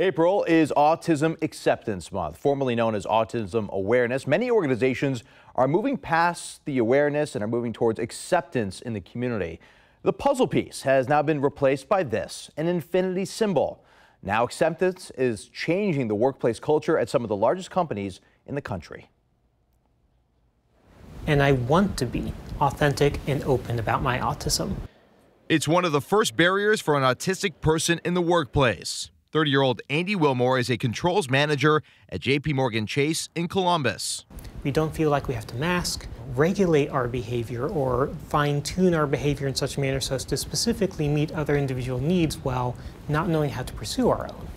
April is Autism Acceptance Month, formerly known as Autism Awareness. Many organizations are moving past the awareness and are moving towards acceptance in the community. The puzzle piece has now been replaced by this, an infinity symbol. Now acceptance is changing the workplace culture at some of the largest companies in the country. And I want to be authentic and open about my autism. It's one of the first barriers for an autistic person in the workplace. 30 year old Andy Wilmore is a controls manager at JP Morgan Chase in Columbus. We don't feel like we have to mask, regulate our behavior, or fine tune our behavior in such a manner so as to specifically meet other individual needs while not knowing how to pursue our own.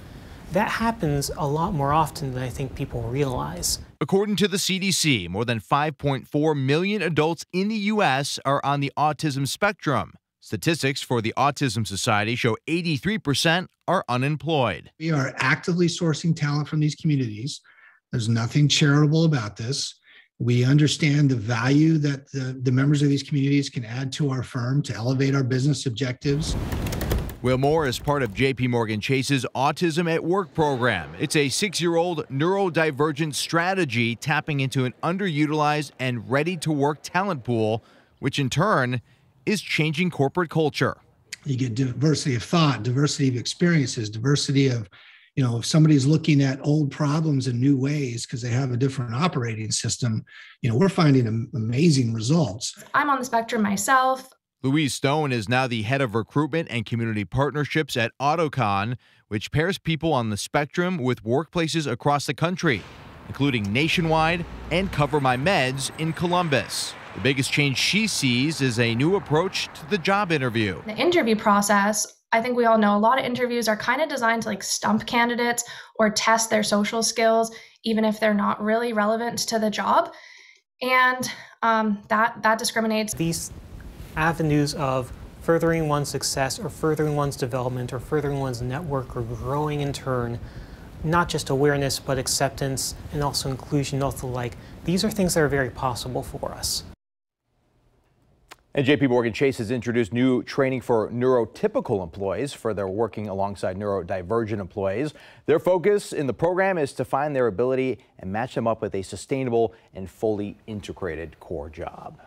That happens a lot more often than I think people realize. According to the CDC, more than 5.4 million adults in the U.S. are on the autism spectrum. Statistics for the Autism Society show 83% are unemployed. We are actively sourcing talent from these communities. There's nothing charitable about this. We understand the value that the, the members of these communities can add to our firm to elevate our business objectives. Wilmore is part of JP Morgan Chase's Autism at Work program. It's a six year old neurodivergent strategy tapping into an underutilized and ready to work talent pool, which in turn is changing corporate culture. You get diversity of thought, diversity of experiences, diversity of, you know, if somebody's looking at old problems in new ways because they have a different operating system, you know, we're finding amazing results. I'm on the spectrum myself. Louise Stone is now the head of recruitment and community partnerships at Auticon, which pairs people on the spectrum with workplaces across the country, including Nationwide and CoverMyMeds in Columbus. The biggest change she sees is a new approach to the job interview. The interview process, I think we all know a lot of interviews are kind of designed to like stump candidates or test their social skills, even if they're not really relevant to the job. And um, that, that discriminates. These avenues of furthering one's success or furthering one's development or furthering one's network or growing in turn not just awareness but acceptance and also inclusion also like these are things that are very possible for us and JP Morgan Chase has introduced new training for neurotypical employees for their working alongside neurodivergent employees. Their focus in the program is to find their ability and match them up with a sustainable and fully integrated core job.